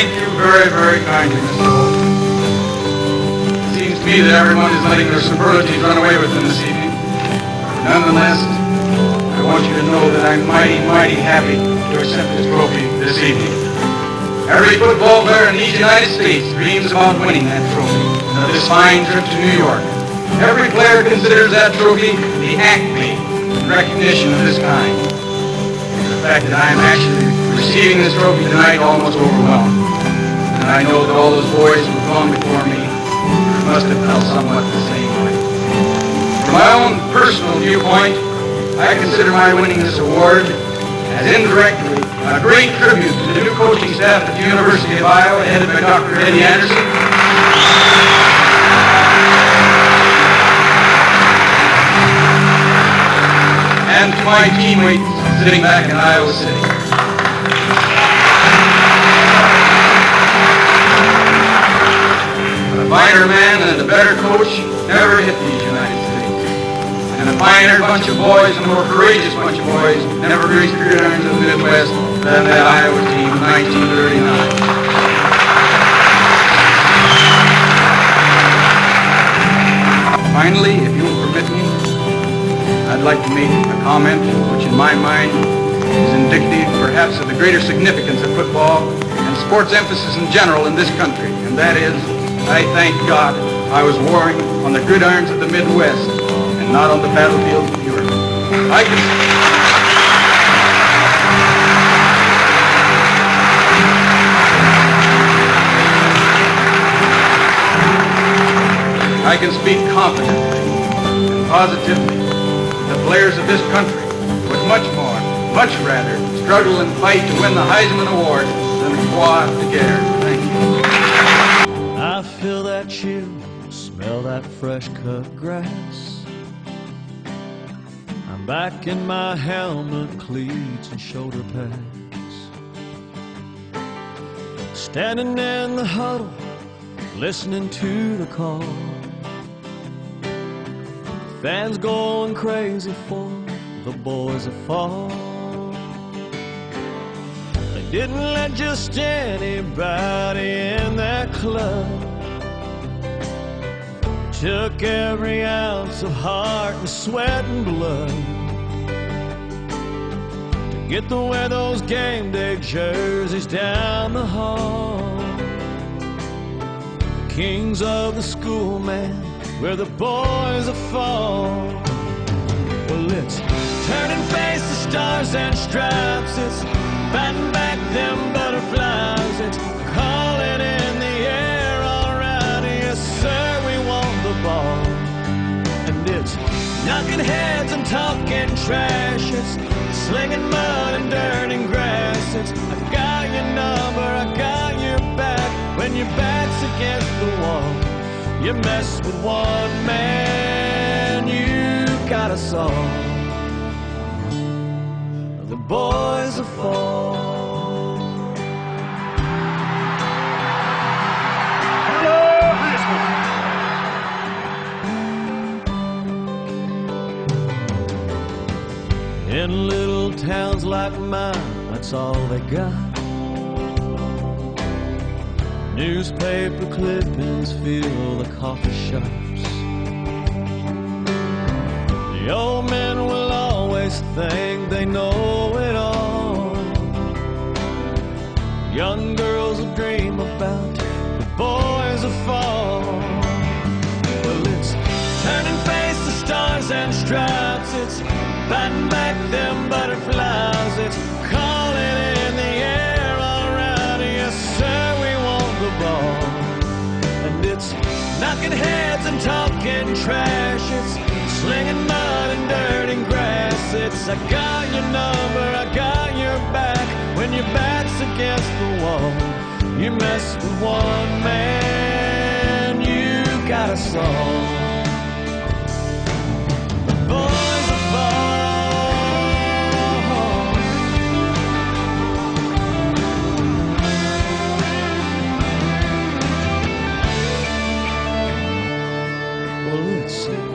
Thank you very, very kindly, Mr. Holt. It seems to me that everyone is letting their superlatives run away with them this evening. Nonetheless, I want you to know that I'm mighty, mighty happy to accept this trophy this evening. Every football player in these United States dreams about winning that trophy and this fine trip to New York. Every player considers that trophy the acme in recognition of this kind. The fact that I am actually receiving this trophy tonight almost overwhelmed. And I know that all those boys who have gone before me must have felt somewhat the same way. From my own personal viewpoint, I consider my winning this award as indirectly a great tribute to the new coaching staff at the University of Iowa, headed by Dr. Eddie Anderson. And to my teammates sitting back in Iowa City. Finer man and a better coach never hit these United States. And a finer bunch of boys and a more courageous bunch of boys never graced the gridirons of the Midwest than that Iowa team in 1939. Finally, if you will permit me, I'd like to make a comment which in my mind is indicative perhaps of the greater significance of football and sports emphasis in general in this country, and that is, I thank God I was warring on the gridirons of the Midwest and not on the battlefields of Europe. I can... I can speak confidently and positively that players of this country would much more, much rather struggle and fight to win the Heisman Award than croix de guerre. Thank you. Smell that fresh cut grass. I'm back in my helmet, cleats, and shoulder pads. Standing in the huddle, listening to the call. Fans going crazy for the boys of fall. They didn't let just anybody in that club. Took every ounce of heart and sweat and blood to get to wear those game day jerseys down the hall. The Kings of the school, man, where the boys are fall. Well, it's turning face to stars and stripes. It's batting back them butterflies. Knocking heads and talking trash. It's slinging mud and dirt and grass. It's I got your number, I got your back. When your back's against the wall, you mess with one man, you got us all. Like mine, that's all they got. Newspaper clippings fill the coffee shops. The old men will always think they know it all. Young girls will dream about the boys of fall. Knocking heads and talking trash. It's slinging mud and dirt and grass. It's I got your number, I got your back. When your back's against the wall, you mess with one man, you got a all.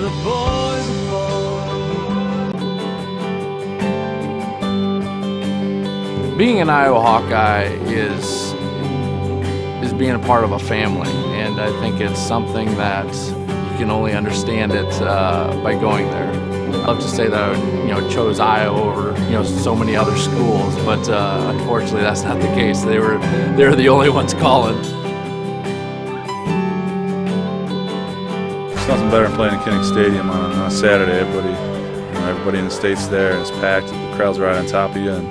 Where the boys are fall. being an Iowa Hawkeye is is being a part of a family, and I think it's something that you can only understand it uh, by going there. I'd love to say that I you know chose Iowa over you know so many other schools, but uh, unfortunately that's not the case. They were they were the only ones calling. It's nothing better than playing in Kinnick Stadium on, on a Saturday. Everybody, you know, everybody in the state's there. It's packed. The crowd's right on top of you, and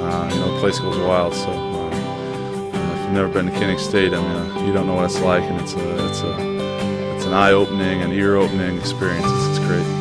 uh, you know the place goes wild. So, know, if you've never been to Kinnick Stadium, you, know, you don't know what it's like, and it's a, it's a, it's an eye-opening and ear-opening experience. It's, it's great.